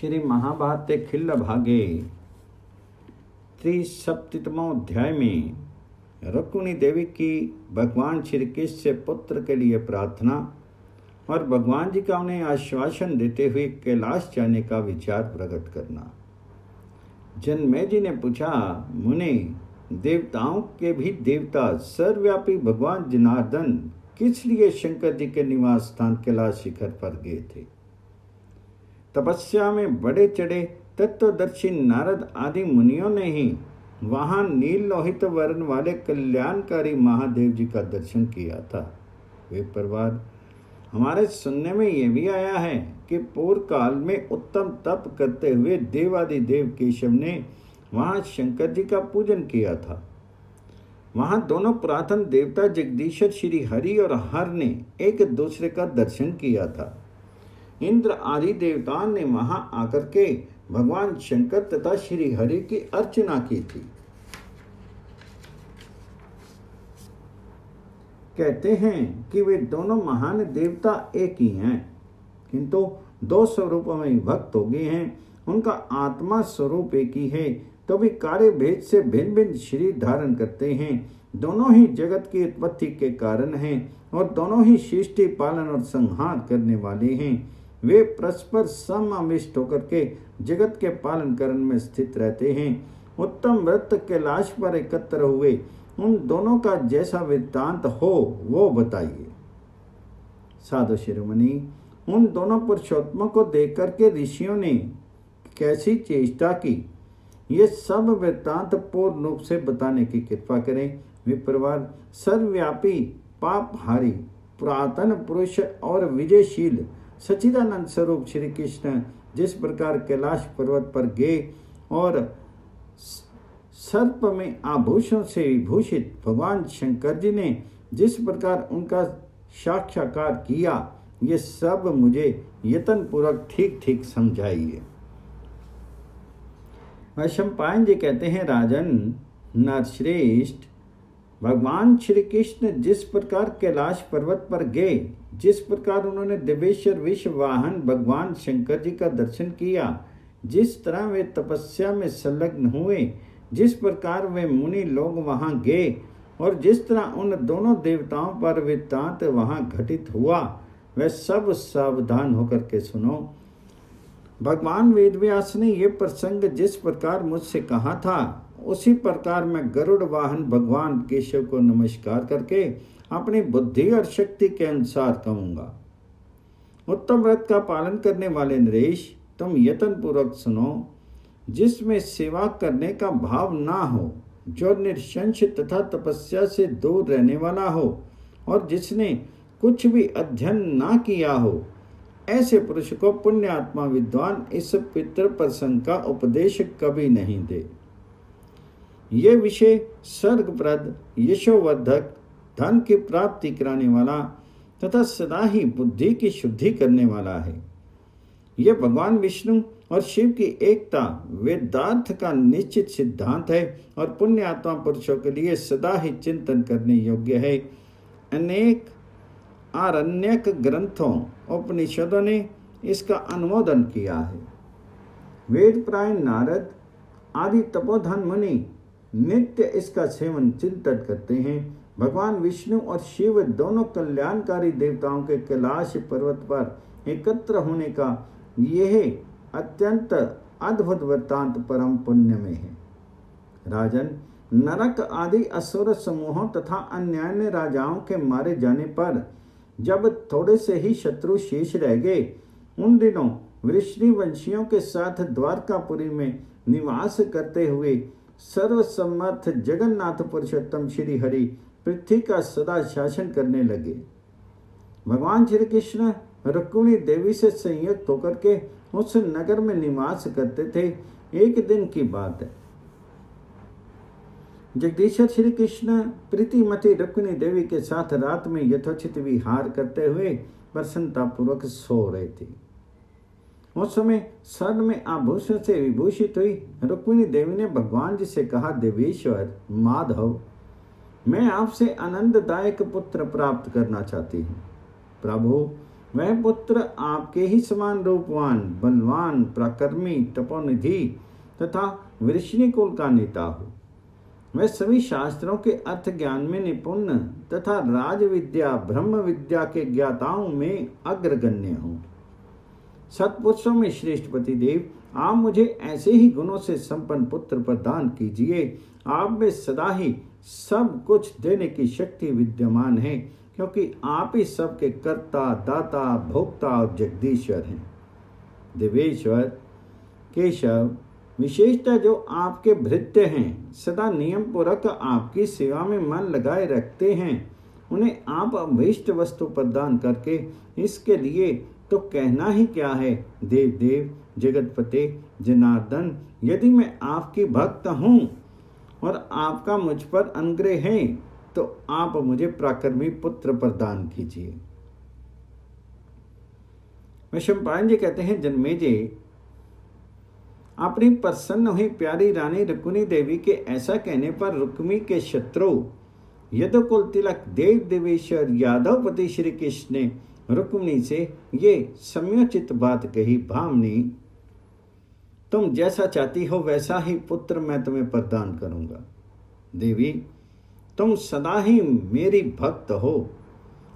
श्री महाभारत खिल्ल भागे त्रिसप्तमो अध्याय में रुक्मिणी देवी की भगवान श्री कृष्ण से पुत्र के लिए प्रार्थना और भगवान जी का उन्हें आश्वासन देते हुए कैलाश जाने का विचार प्रकट करना। जन्मे जी ने पूछा, मुनि, देवताओं के भी देवता सर्वव्यापी भगवान जनार्दन किस लिए शंकर जी के निवास स्थान कैलाश शिखर पर गए थे? तपस्या में बड़े चढ़े तत्वदर्शी नारद आदि मुनियों ने ही वहाँ नील लोहित वर्ण वाले कल्याणकारी महादेव जी का दर्शन किया था। वे परिवार हमारे सुनने में यह भी आया है कि पूर्व काल में उत्तम तप करते हुए देवादिदेव केशव ने वहाँ शंकर जी का पूजन किया था। वहाँ दोनों पुरातन देवता जगदीश्वर श्री हरि और हर ने एक दूसरे का दर्शन किया था। इंद्र आदि देवताओं ने वहाँ आकर के भगवान शंकर तथा श्री हरि की अर्चना की थी। कहते हैं कि वे दोनों महान देवता एक ही हैं, किंतु दो स्वरूपों में भक्त हो गए हैं। उनका आत्मा स्वरूप एक ही है तो भी कार्य भेद से भिन्न भिन्न शरीर धारण करते हैं। दोनों ही जगत की उत्पत्ति के कारण हैं और दोनों ही सृष्टि, पालन और संहार करने वाले हैं। वे परस्पर समाविष्ट होकर के जगत के पालन करण में स्थित रहते हैं। उत्तम व्रत के लाश पर एकत्र हुए उन दोनों का जैसा वृत्तांत हो, वो बताइए। साधु शिरोमणि, उन दोनों पुरुषोत्तमों को देख करके ऋषियों ने कैसी चेष्टा की? ये सब वृत्तांत पूर्ण रूप से बताने की कृपा करें, विप्रवार, सर्वव्यापी, पापहारी, पुरातन पुरुष और विजयशील। सचिदानंद स्वरूप श्री कृष्ण जिस प्रकार कैलाश पर्वत पर गए और सर्प में आभूषण से विभूषित भगवान शंकर जी ने जिस प्रकार उनका साक्षात्कार किया, ये सब मुझे यतन पूर्वक ठीक ठीक समझाइए वैशंपायन जी कहते हैं, राजन नरश्रेष्ठ, भगवान श्री कृष्ण जिस प्रकार कैलाश पर्वत पर गए जिस प्रकार उन्होंने दिवेश्वर विश्व वाहन भगवान शंकर जी का दर्शन किया, जिस तरह वे तपस्या में संलग्न हुए, जिस प्रकार वे मुनि लोग वहाँ गए, और जिस तरह उन दोनों देवताओं पर वृत्तांत वहाँ घटित हुआ, वह सब सावधान होकर के सुनो। भगवान वेदव्यास ने यह प्रसंग जिस प्रकार मुझसे कहा था, उसी प्रकार मैं गरुड़ वाहन भगवान केशव को नमस्कार करके अपनी बुद्धि और शक्ति के अनुसार कहूँगा। उत्तम व्रत का पालन करने वाले नरेश, तुम यत्न पूर्वक सुनो, जिसमें सेवा करने का भाव ना हो, जो निशंस तथा तपस्या से दूर रहने वाला हो, और जिसने कुछ भी अध्ययन ना किया हो, ऐसे पुरुष को पुण्य आत्मा विद्वान इस पितृ प्रसंग का उपदेश कभी नहीं दे। ये विषय सर्गप्रद यशोवर्धक धन की प्राप्ति कराने वाला तथा सदा ही बुद्धि की शुद्धि करने वाला है। यह भगवान विष्णु और शिव की एकता वेदार्थ का निश्चित सिद्धांत है और पुण्य आत्मा पुरुषों के लिए सदा ही चिंतन करने योग्य है। अनेक आरण्यक ग्रंथों, उपनिषदों ने इसका अनुमोदन किया है। वेद प्राय नारद, आदि तपोधन मुनि नित्य इसका सेवन चिंतन करते हैं भगवान विष्णु और शिव दोनों कल्याणकारी देवताओं के कैलाश पर्वत पर एकत्र होने का यह अत्यंत अद्भुत वृत्तांत परम पुण्य में है। राजन, नरक आदि असुर समूहों तथा अन्यान्य राजाओं के मारे जाने पर जब थोड़े से ही शत्रु शेष रह गए, उन दिनों वृष्णि वंशियों के साथ द्वारकापुरी में निवास करते हुए सर्वसम्मत जगन्नाथ पुरुषोत्तम श्री हरि पृथ्वी का सदा शासन करने लगे। भगवान श्री कृष्ण रुक्मिणी देवी से संयुक्त होकर के उस नगर में निवास करते थे। एक दिन की बात है। जगदीश्वर श्री कृष्ण प्रीतिमती रुक्मिणी देवी के साथ रात में यथोचित विहार करते हुए प्रसन्नता पूर्वक सो रहे थे। उस समय स्वर्ण में आभूषण से विभूषित हुई रुक्मिणी देवी ने भगवान जी से कहा, देवेश्वर, माधव मैं आपसे आनंददायक पुत्र प्राप्त करना चाहती हूँ। प्रभु, वह पुत्र आपके ही समान रूपवान, बलवान, प्राकर्मी, तपोनिधि तथा वृष्णि कुल का नेता हो। वह सभी शास्त्रों के अर्थ ज्ञान में निपुण तथा राज विद्या ब्रह्म विद्या के ज्ञाताओं में अग्रगण्य हो। सत्पुरुषों में श्रेष्ठ पति देव, आप मुझे ऐसे ही गुणों से संपन्न पुत्र प्रदान कीजिए, आप में सदा ही सब कुछ देने की शक्ति विद्यमान है, क्योंकि आप ही सबके कर्ता, दाता, भोक्ता और जगदीश्वर हैं। देवेश्वर, केशव, विशेषता जो आपके भृत्य हैं, सदा नियम पूर्वक आपकी सेवा में मन लगाए रखते हैं। उन्हें आप अभीष्ट वस्तु प्रदान करके इसके लिए तो कहना ही क्या है? देव देव जगतपते, जनार्दन, यदि मैं आपकी भक्त हूँ और आपका मुझ पर अनुग्रह है तो आप मुझे प्राकर्मी पुत्र प्रदान कीजिए। वैशंपायन जी कहते हैं जन्मेजे अपनी प्रसन्न हुई प्यारी रानी रुक्मिणी देवी के ऐसा कहने पर रुक्मी के शत्रु यदुकुल तिलक देव देवेश्वर यादवपति श्री कृष्ण ने रुक्मिणी से ये सम्योचित बात कही, भामनी तुम जैसा चाहती हो वैसा ही पुत्र मैं तुम्हें प्रदान करूँगा। देवी, तुम सदा ही मेरी भक्त हो।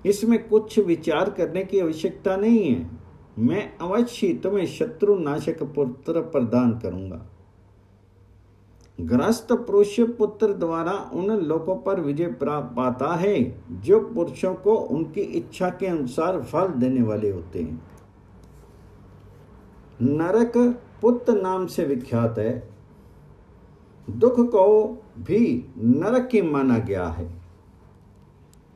इसमें कुछ विचार करने की आवश्यकता नहीं है। मैं अवश्य तुम्हें शत्रु नाशक पुत्र प्रदान करूँगा। ग्रस्त पुरुष पुत्र द्वारा उन लोगों पर विजय प्राप्त पाता है, जो पुरुषों को उनकी इच्छा के अनुसार फल देने वाले होते हैं। नरक पुत्र नाम से विख्यात है। दुख को भी नरक की माना गया है।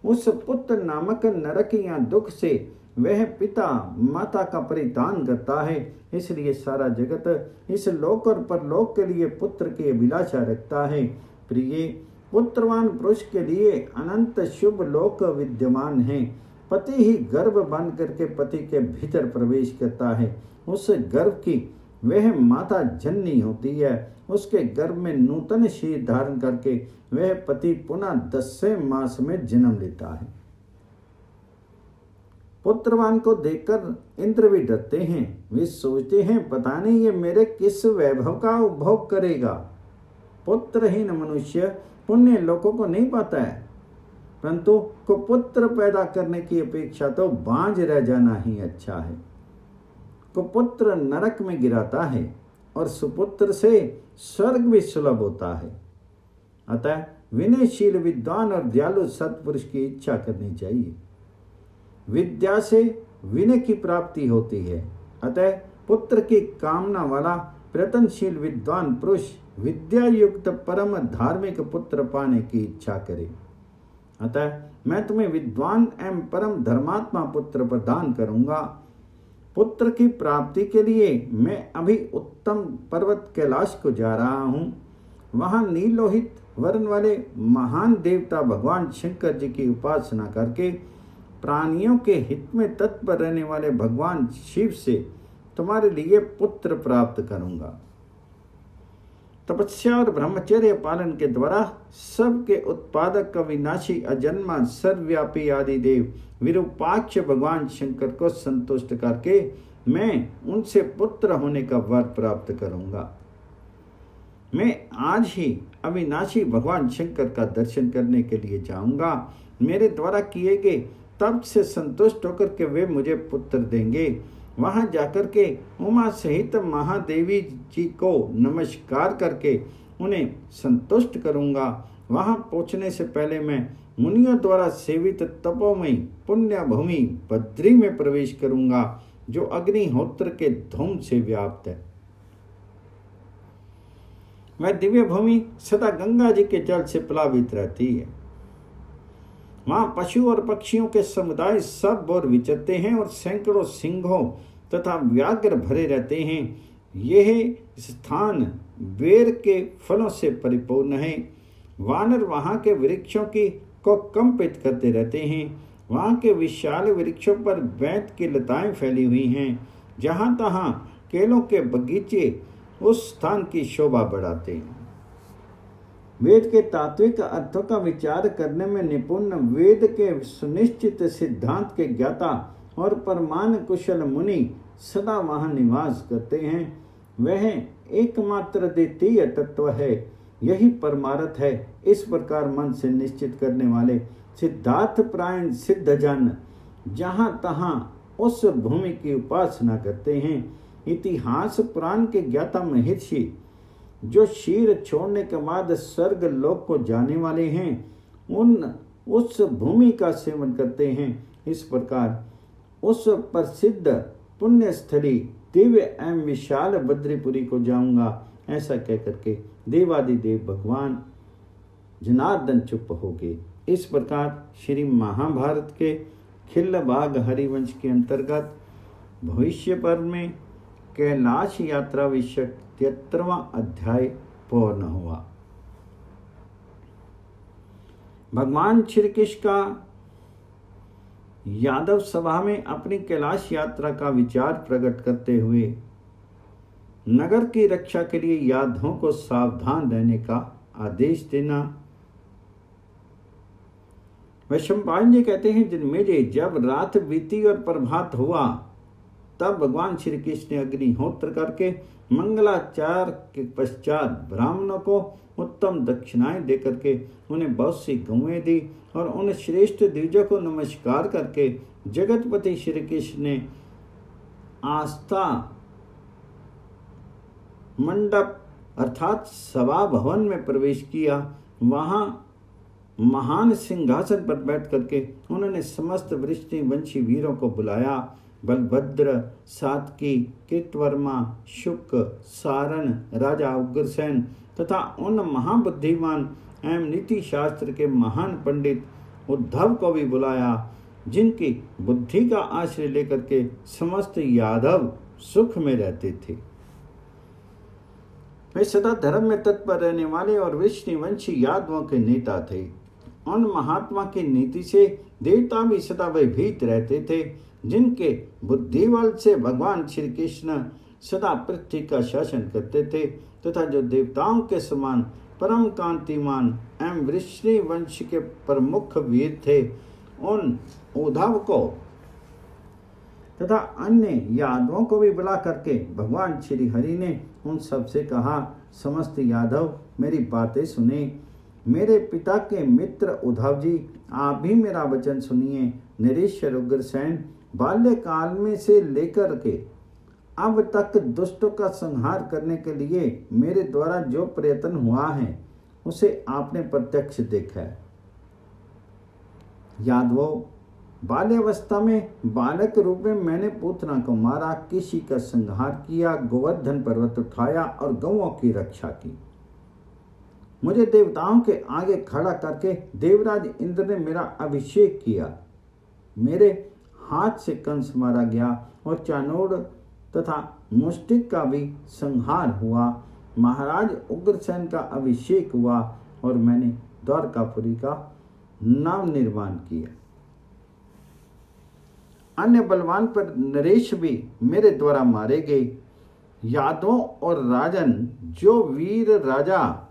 उस पुत्र नामक नरक या दुख से वह पिता माता का परिधान करता है। इसलिए सारा जगत इस लोक और परलोक के लिए पुत्र की अभिलाषा रखता है। प्रिय, पुत्रवान पुरुष के लिए अनंत शुभ लोक विद्यमान है। पति ही गर्भ बन करके पति के भीतर प्रवेश करता है। उस गर्भ की वह माता जननी होती है। उसके गर्भ में नूतन शीर धारण करके वह पति पुनः दसवें मास में जन्म लेता है। पुत्रवान को देखकर इंद्र भी डरते हैं। वे सोचते हैं, पता नहीं ये मेरे किस वैभव का उपभोग करेगा। पुत्रहीन मनुष्य पुण्य लोगों को नहीं पाता है। परंतु को पुत्र पैदा करने की अपेक्षा तो बांझ रह जाना ही अच्छा है। कुपुत्र नरक में गिराता है और सुपुत्र से स्वर्ग भी सुलभ होता है। अतः विनयशील विद्वान और दयालु सत्पुरुष की इच्छा करनी चाहिए। विद्या से विनय की प्राप्ति होती है। अतः पुत्र की कामना वाला, प्रयत्नशील विद्वान पुरुष विद्या युक्त परम धार्मिक पुत्र पाने की इच्छा करे। अतः मैं तुम्हें विद्वान एवं परम धर्मात्मा पुत्र प्रदान करूँगा। पुत्र की प्राप्ति के लिए मैं अभी उत्तम पर्वत कैलाश को जा रहा हूँ। वहाँ नीलोहित वर्ण वाले महान देवता भगवान शंकर जी की उपासना करके प्राणियों के हित में तत्पर रहने वाले भगवान शिव से तुम्हारे लिए पुत्र प्राप्त करूँगा। तपस्या और ब्रह्मचर्य पालन के द्वारा सबके उत्पादक अविनाशी अजन्मा सर्वव्यापी आदि देव विरूपाक्ष भगवान शंकर को संतुष्ट करके मैं उनसे पुत्र होने का वर प्राप्त करूँगा। मैं आज ही अविनाशी भगवान शंकर का दर्शन करने के लिए जाऊँगा। मेरे द्वारा किए गए तब से संतुष्ट होकर के वे मुझे पुत्र देंगे। वहाँ जाकर के उमा सहित महादेवी जी को नमस्कार करके उन्हें संतुष्ट करूँगा। वहाँ पहुँचने से पहले मैं मुनियों द्वारा सेवित तपोमयी पुण्य भूमि बद्री में प्रवेश करूँगा, जो अग्निहोत्र के धूम से व्याप्त है। वह दिव्य भूमि सदा गंगा जी के जल से प्लावित रहती है। वहाँ पशु और पक्षियों के समुदाय सब और विचरते हैं और सैकड़ों सिंहों तथा व्याघ्र भरे रहते हैं। यह स्थान बेर के फलों से परिपूर्ण है। वानर वहाँ के वृक्षों की को कंपित करते रहते हैं। वहाँ के विशाल वृक्षों पर बैत की लताएँ फैली हुई हैं। जहाँ तहाँ केलों के बगीचे उस स्थान की शोभा बढ़ाते हैं। वेद के तात्विक अर्थों का विचार करने में निपुण वेद के सुनिश्चित सिद्धांत के ज्ञाता और परमान कुशल मुनि सदा वहाँ निवास करते हैं। वह एकमात्र द्वितीय तत्व है। यही परमारथ है। इस प्रकार मन से निश्चित करने वाले सिद्धार्थ प्रायण सिद्ध जन जहाँ तहाँ उस भूमि की उपासना करते हैं। इतिहास पुराण के ज्ञाता महर्षि जो शीर छोड़ने के बाद स्वर्ग लोक को जाने वाले हैं, उन, उस भूमि का सेवन करते हैं। इस प्रकार उस प्रसिद्ध पुण्य स्थली दिव्य एवं विशाल बद्रीपुरी को जाऊँगा। ऐसा कह करके देवादिदेव भगवान जनार्दन चुप हो गए। इस प्रकार श्री महाभारत के खिल्ल बाग हरिवंश के अंतर्गत भविष्य पर्व में कैलाश यात्रा विषय तिहत्तरवा अध्याय पूर्ण हुआ। भगवान श्री कृष्ण का यादव सभा में अपनी कैलाश यात्रा का विचार प्रकट करते हुए नगर की रक्षा के लिए यादवों को सावधान रहने का आदेश देना। वैशंपायन जी कहते हैं, जिनमें जब रात बीती और प्रभात हुआ तब भगवान श्री कृष्ण ने अग्निहोत्र करके मंगलाचार के पश्चात ब्राह्मणों को उत्तम दक्षिणाएँ देकर के उन्हें बहुत सी गौएँ दी और उन श्रेष्ठ द्विजों को नमस्कार करके जगतपति श्री कृष्ण ने आस्था मंडप अर्थात सभा भवन में प्रवेश किया। वहाँ महान सिंहासन पर बैठ करके उन्होंने समस्त वृष्टि वंशी वीरों को बुलाया। बलभद्र सातकी कृतवर्मा, शुक सारण राजा उग्रसेन तथा उन महाबुद्धिमान एवं नीति शास्त्र के महान पंडित उद्धव को भी बुलाया, जिनकी बुद्धि का आश्रय लेकर के समस्त यादव सुख में रहते थे। वे सदा धर्म में तत्पर रहने वाले और विष्णुवंशी यादवों के नेता थे। उन महात्मा की नीति से देवता भी सदा भयभीत रहते थे। जिनके बुद्धिबल से भगवान श्री कृष्ण सदा पृथ्वी का शासन करते थे तथा जो देवताओं के समान परम कांतिमान एवं वृष्णि वंश के प्रमुख वीर थे, उन उद्धव को तथा अन्य यादवों को भी बुला करके भगवान श्री हरि ने उन सबसे कहा, समस्त यादव, मेरी बातें सुने। मेरे पिता के मित्र उद्धव जी, आप भी मेरा वचन सुनिए। नरेश्वर उग्रसेन बाल्यकाल में से लेकर के अब तक दुष्टों का संहार करने के लिए मेरे द्वारा जो प्रयत्न हुआ है, उसे आपने प्रत्यक्ष देखा है। यादवो बाल्यावस्था में बालक रूप में मैंने पूतना को मारा, किसी का संहार किया, गोवर्धन पर्वत उठाया और गौों की रक्षा की। मुझे देवताओं के आगे खड़ा करके देवराज इंद्र ने मेरा अभिषेक किया। मेरे हाथ से कंस मारा गया और चानोड़ तथा मुस्टिक का भी संहार हुआ। महाराज उग्रसेन का अभिषेक हुआ और मैंने द्वारकापुरी का नाम निर्माण किया। अन्य बलवान पर नरेश भी मेरे द्वारा मारे गए। यादवों और राजन, जो वीर राजा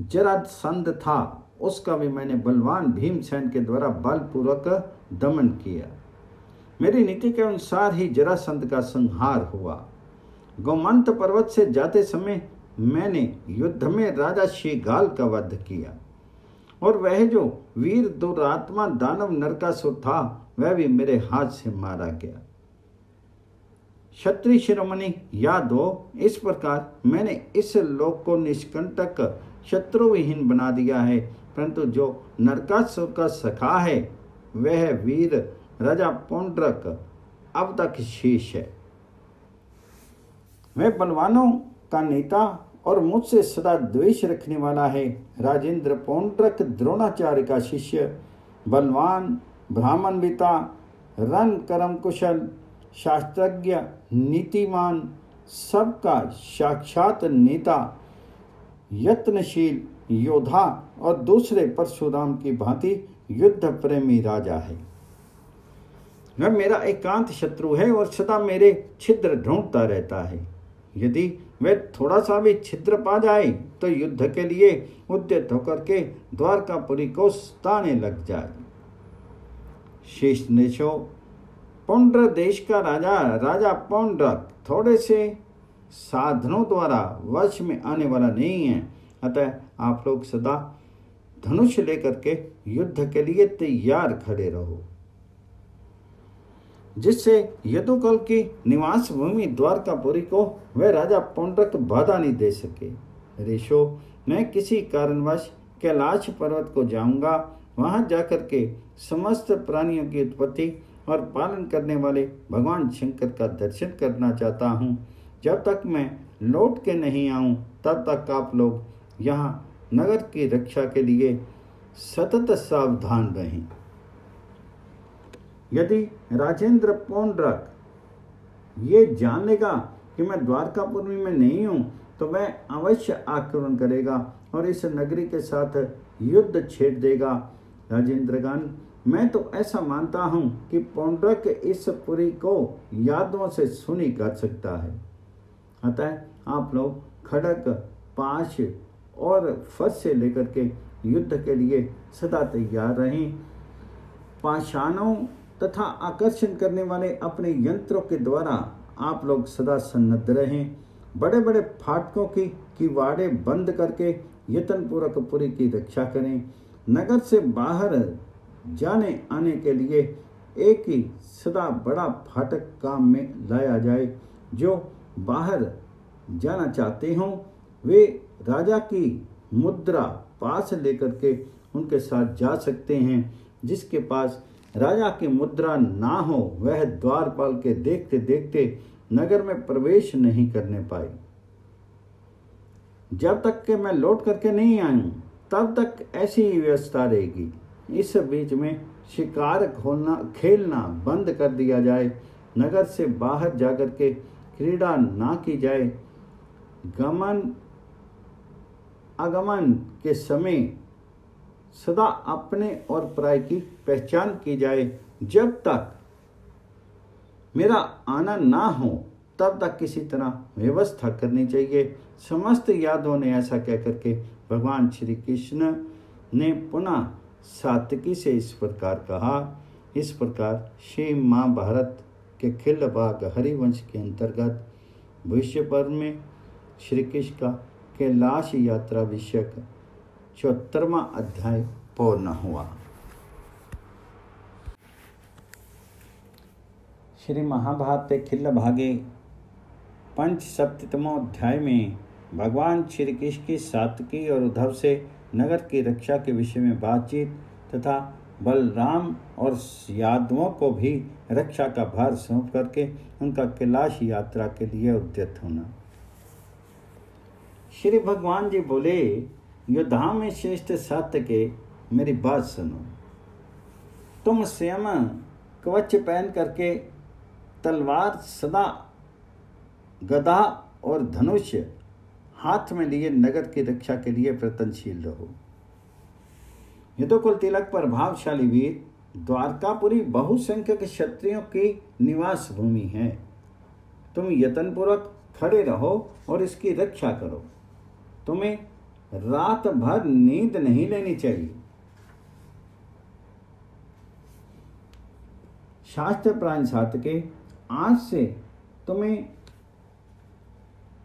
जरासंध था, उसका भी मैंने बलवान भीमसेन के द्वारा बलपूर्वक दमन किया। मेरी नीति के अनुसार ही जरासंध का संहार हुआ। गोमंत पर्वत से जाते समय मैंने युद्ध में राजा शेगाल का वध किया। और वह जो वीर दुरात्मा दानव नरकासुर था, वह भी मेरे हाथ से मारा गया। क्षत्रिय शिरोमणि याद हो इस प्रकार मैंने इस लोक को निष्कंटक, शत्रुविहीन बना दिया है। परंतु जो नरकासुर का सखा है, वह वीर राजा पौंड्रक अब तक शेष है। मैं बलवानों का नेता और मुझसे सदा द्वेष रखने वाला है। राजेंद्र पौंड्रक द्रोणाचार्य का शिष्य, बलवान ब्राह्मण पिता रन कर्म कुशल शास्त्रज्ञ, नीतिमान, सबका साक्षात नेता, यत्नशील योद्धा और दूसरे परशुराम की भांति युद्ध प्रेमी राजा है। वह मेरा एकांत शत्रु है और सदा मेरे छिद्र ढूंढता रहता है। यदि वह थोड़ा सा भी छिद्र पा जाए तो युद्ध के लिए उद्यत होकर के द्वारकापुरी को स्ताने लग जाए। शेष नेशो, पौंड्र देश का राजा राजा पौंड्रक थोड़े से साधनों द्वारा वश में आने वाला नहीं है। अतः आप लोग सदा धनुष लेकर के युद्ध के लिए तैयार खड़े रहो। जिससे यदुकल की निवास भूमि द्वारकापुरी को वह राजा पौंड्रक बाधा नहीं दे सके। ऋषो, मैं किसी कारणवश कैलाश पर्वत को जाऊँगा। वहाँ जाकर के समस्त प्राणियों की उत्पत्ति और पालन करने वाले भगवान शंकर का दर्शन करना चाहता हूँ। जब तक मैं लौट के नहीं आऊँ, तब तक आप लोग यहाँ नगर की रक्षा के लिए सतत सावधान रहें। यदि राजेंद्र पौंड्रक ये जान लेगा कि मैं द्वारकापुरी में नहीं हूँ तो वह अवश्य आक्रमण करेगा और इस नगरी के साथ युद्ध छेड़ देगा। राजेंद्रगण मैं तो ऐसा मानता हूँ कि पौंड्रक इस पुरी को यादों से सुनी कर सकता है। अतः आप लोग खड़क, पाश और फस से लेकर के युद्ध के लिए सदा तैयार रहें। पाषाणों तथा आकर्षण करने वाले अपने यंत्रों के द्वारा आप लोग सदा सन्नद्ध रहें। बड़े बड़े फाटकों की किवाड़े बंद करके यत्नपूर्वक पुरी की रक्षा करें। नगर से बाहर जाने आने के लिए एक ही सदा बड़ा फाटक काम में लाया जाए। जो बाहर जाना चाहते हों, वे राजा की मुद्रा पास लेकर के उनके साथ जा सकते हैं, जिसके पास राजा की मुद्रा ना हो, वह द्वारपाल के देखते देखते नगर में प्रवेश नहीं करने पाई। जब तक के मैं लौट करके नहीं आई तब तक ऐसी ही व्यवस्था रहेगी। इस बीच में शिकार खोलना, खेलना बंद कर दिया जाए। नगर से बाहर जाकर के क्रीड़ा ना की जाए। गमन, आगमन के समय सदा अपने और प्राय की पहचान की जाए। जब तक मेरा आना ना हो, तब तक किसी तरह व्यवस्था करनी चाहिए। समस्त यादों ने ऐसा कह करके भगवान श्री कृष्ण ने पुनः सातकी से इस प्रकार कहा। इस प्रकार श्री महाभारत के खिल भाग हरिवंश के अंतर्गत भविष्य पर्व में श्री कृष्ण का कैलाश यात्रा विषयक चौहत्तरवा अध्याय पूर्ण हुआ। श्री महाभारत के खिल्ल भागे पंच सप्तमो अध्याय में भगवान श्री कृष्ण की सातकी और उद्धव से नगर की रक्षा के विषय में बातचीत तथा बलराम और यादवों को भी रक्षा का भार सौंप करके उनका कैलाश यात्रा के लिए उद्यत होना। श्री भगवान जी बोले योद्धा में श्रेष्ठ सत्य के मेरी बात सुनो। तुम स्वयं कवच पहन करके तलवार सदा गदा और धनुष हाथ में लिए नगर की रक्षा के लिए प्रतनशील रहो। युद्धकुल तिलक प्रभावशाली वीर द्वारकापुरी बहुसंख्यक क्षत्रियों की निवास भूमि है। तुम यत्नपूर्वक खड़े रहो और इसकी रक्षा करो। तुम्हें रात भर नींद नहीं लेनी चाहिए। शास्त्र प्राण छात्र के आज से तुम्हें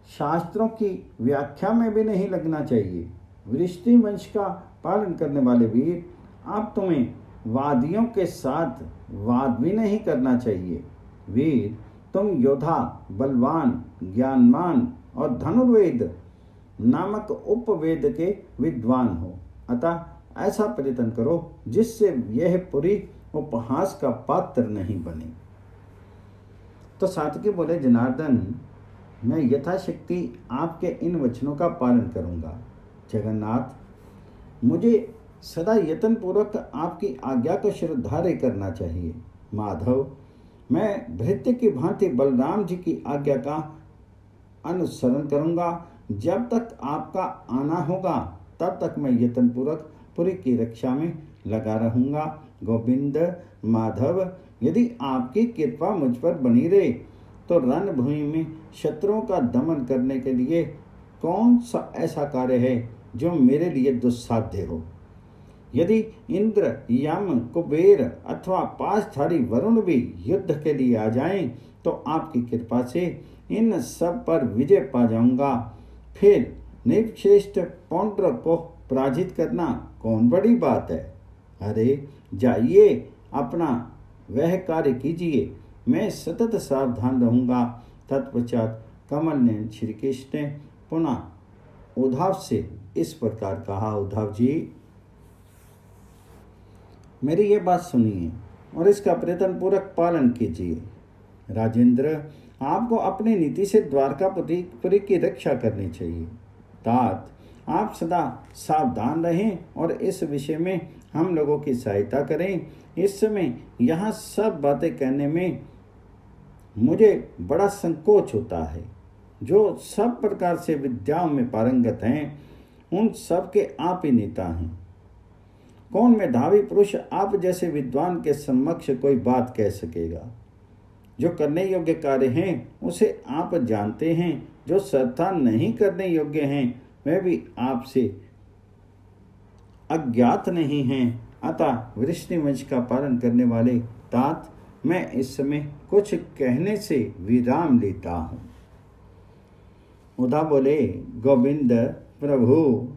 शास्त्रों की व्याख्या में भी नहीं लगना चाहिए। वृष्टि वंश का पालन करने वाले वीर आप तुम्हें वादियों के साथ वाद भी नहीं करना चाहिए। वीर, तुम योद्धा, बलवान ज्ञानमान और धनुर्वेद नामक उपवेद के विद्वान हो। अतः ऐसा प्रयत्न करो, जिससे यह पूरी उपहास का पात्र नहीं बने। तो सातकी बोले, जनार्दन, मैं यथाशक्ति आपके इन वचनों का पालन करूँगा। जगन्नाथ, मुझे सदा यत्न पूर्वक आपकी आज्ञा को श्रद्धार्य करना चाहिए। माधव, मैं भृत्य की भांति बलराम जी की आज्ञा का अनुसरण करूँगा जब तक आपका आना होगा, तब तक मैं यत्नपूर्वक पुरी की रक्षा में लगा रहूँगा। गोविंद, माधव, यदि आपकी कृपा मुझ पर बनी रहे तो रणभूमि में शत्रुओं का दमन करने के लिए कौन सा ऐसा कार्य है जो मेरे लिए दुस्साध्य हो? यदि इंद्र, यम, कुबेर अथवा पासधारी वरुण भी युद्ध के लिए आ जाएँ तो आपकी कृपा से इन सब पर विजय पा जाऊँगा। फिर निर्श्रेष्ठ पौंड्र को पराजित करना कौन बड़ी बात है? अरे, जाइए, अपना वह कार्य कीजिए। मैं सतत सावधान रहूँगा। तत्पश्चात कमल ने श्री कृष्ण ने पुनः उद्धव से इस प्रकार कहा, उद्धव जी, मेरी ये बात सुनिए और इसका प्रयत्न पूर्वक पालन कीजिए। राजेंद्र आपको अपनी नीति से द्वारकापुरी की रक्षा करनी चाहिए। तात, आप सदा सावधान रहें और इस विषय में हम लोगों की सहायता करें। इस समय यहाँ सब बातें कहने में मुझे बड़ा संकोच होता है। जो सब प्रकार से विद्याओं में पारंगत हैं, उन सब के आप ही नेता हैं। कौन मेधावी पुरुष आप जैसे विद्वान के समक्ष कोई बात कह सकेगा? जो करने योग्य कार्य हैं, उसे आप जानते हैं। जो श्रद्धा नहीं करने योग्य हैं वह भी आपसे अज्ञात नहीं हैं। अतः वृष्णि वंश का पालन करने वाले तात, मैं इस समय कुछ कहने से विराम लेता हूँ। उदा बोले, गोविंद प्रभु,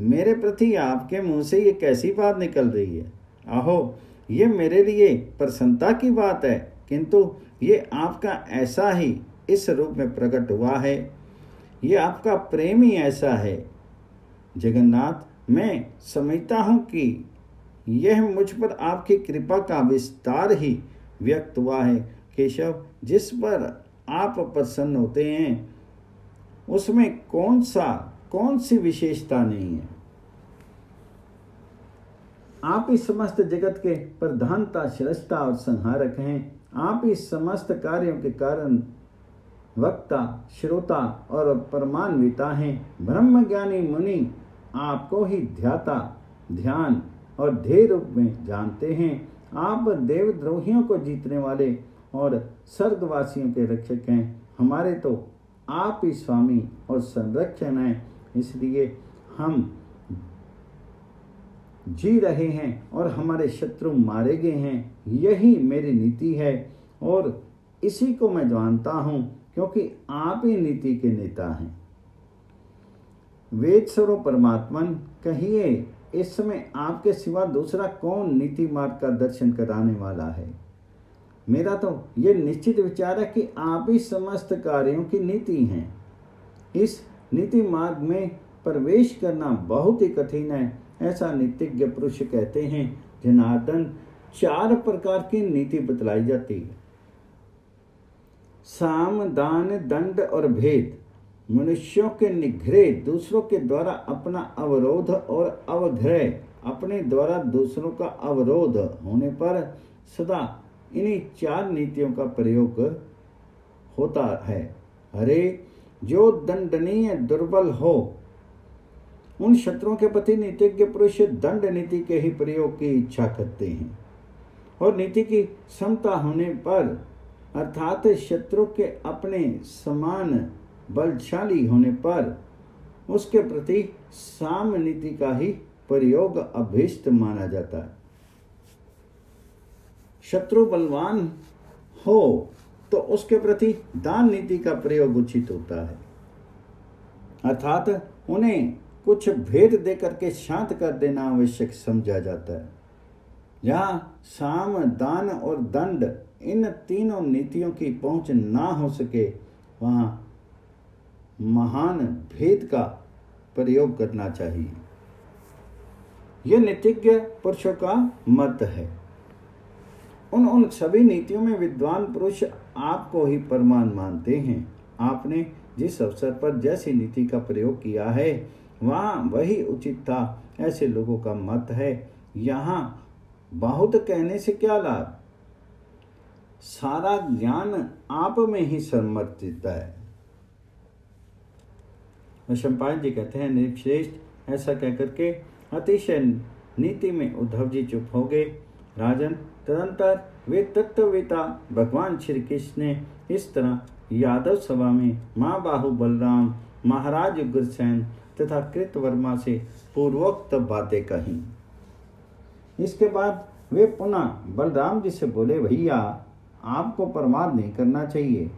मेरे प्रति आपके मुँह से ये कैसी बात निकल रही है? आहो, ये मेरे लिए प्रसन्नता की बात है। किंतु ये आपका ऐसा ही इस रूप में प्रकट हुआ है। ये आपका प्रेम ही ऐसा है। जगन्नाथ, मैं समझता हूँ कि यह मुझ पर आपकी कृपा का विस्तार ही व्यक्त हुआ है। केशव, जिस पर आप प्रसन्न होते हैं, उसमें कौन सा, कौन सी विशेषता नहीं है? आप इस समस्त जगत के प्रधानता, श्रेष्ठता और संहारक हैं। आप इस समस्त कार्यों के कारण वक्ता, श्रोता और परमान्विता हैं। ब्रह्म ज्ञानी मुनि आपको ही ध्याता, ध्यान और ध्येय रूप में जानते हैं। आप देवद्रोहियों को जीतने वाले और स्वर्गवासियों के रक्षक हैं। हमारे तो आप ही स्वामी और संरक्षण हैं। इसलिए हम जी रहे हैं और हमारे शत्रु मारे गए हैं, यही मेरी नीति है। और इसी को मैं जानता हूँ, क्योंकि आप ही नीति के नेता हैं। वेद स्वरो परमात्मन कहिए इस समय आपके सिवा दूसरा कौन नीति मार्ग का दर्शन कराने वाला है? मेरा तो ये निश्चित विचार है कि आप ही समस्त कार्यों की नीति हैं। इस नीति मार्ग में प्रवेश करना बहुत ही कठिन है ऐसा नीतिज्ञ पुरुष कहते हैं, जनार्दन चार प्रकार की नीति बतलाई जाती है। साम, दान, दंड और भेद, मनुष्यों के निग्रह दूसरों के द्वारा अपना अवरोध और अवग्रह अपने द्वारा दूसरों का अवरोध होने पर सदा इन्हीं चार नीतियों का प्रयोग होता है। अरे, जो दंडनीय दुर्बल हो उन शत्रुओं के प्रति नीतिज्ञ पुरुष दंड नीति के ही प्रयोग की इच्छा करते हैं। और नीति की क्षमता होने पर, अर्थात शत्रु के अपने समान बलशाली होने पर, उसके प्रति साम नीति का ही प्रयोग अभिष्ट माना जाता है। शत्रु बलवान हो तो उसके प्रति दान नीति का प्रयोग उचित होता है। अर्थात उन्हें कुछ भेद देकर के शांत कर देना आवश्यक समझा जाता है। जहाँ साम, दान और दंड, इन तीनों नीतियों की पहुँच ना हो सके, वहाँ महान भेद का प्रयोग करना चाहिए। यह नीतिज्ञ पुरुषों का मत है। उन उन सभी नीतियों में विद्वान पुरुष आपको ही प्रमाण मानते हैं। आपने जिस अवसर पर जैसी नीति का प्रयोग किया है वहाँ वही उचित था। ऐसे लोगों का मत है। यहाँ बहुत कहने से क्या लाभ? सारा ज्ञान आप में ही समर्थित है। शंपायन जी कहते हैं निर्श्रेष्ठ ऐसा कहकर के अतिशय नीति में उद्धव जी चुप हो गए। राजन, तदंतर वे तत्ववेता भगवान श्री कृष्ण ने इस तरह यादव सभा में माँ बाहु बलराम, महाराज उग्रसेन तथा कृत वर्मा से पूर्वोक्त बातें कही। इसके बाद वे पुनः बलराम जी से बोले, भैया, आपको प्रमाद नहीं करना चाहिए।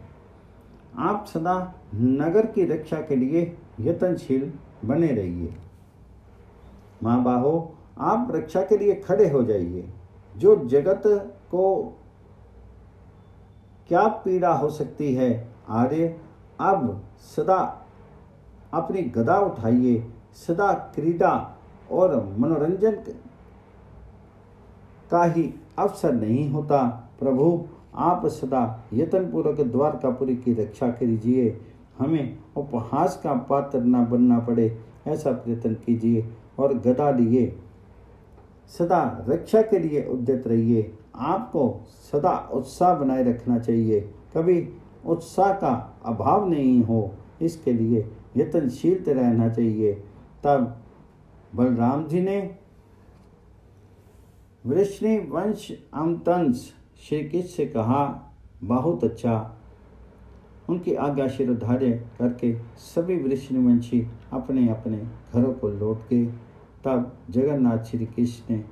आप सदा नगर की रक्षा के लिए यत्नशील बने रहिए। माँ बाहो, आप रक्षा के लिए खड़े हो जाइए। जो जगत को क्या पीड़ा हो सकती है, आर्य, अब सदा अपनी गदा उठाइए, सदा क्रीड़ा और मनोरंजन का ही अवसर नहीं होता। प्रभु, आप सदा यत्नपूर्वक द्वारकापुरी की रक्षा कीजिए। हमें उपहास का पात्र न बनना पड़े, ऐसा प्रयत्न कीजिए और गदा लिए। सदा रक्षा के लिए उद्यत रहिए। आपको सदा उत्साह बनाए रखना चाहिए। कभी उत्साह का अभाव नहीं हो, इसके लिए यत्नशील रहना चाहिए। तब बलराम जी ने वृष्णि वंश अमतंस श्री से कहा, बहुत अच्छा। उनकी आज्ञा शिरोधार्य करके सभी वृष्णिवंशी अपने अपने घरों को लौट गए। तब जगन्नाथ श्री कृष्ण ने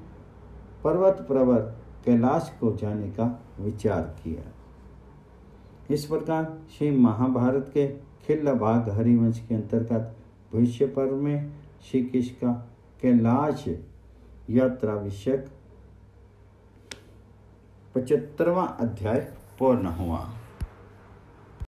पर्वत प्रवर कैलाश को जाने का विचार किया। इस प्रकार श्री महाभारत के खिल्ला भाग हरिवंश के अंतर्गत भविष्य पर्व में श्री कृष्ण का कैलाश यात्रा विषय पचहत्तरवा अध्याय पूर्ण हुआ।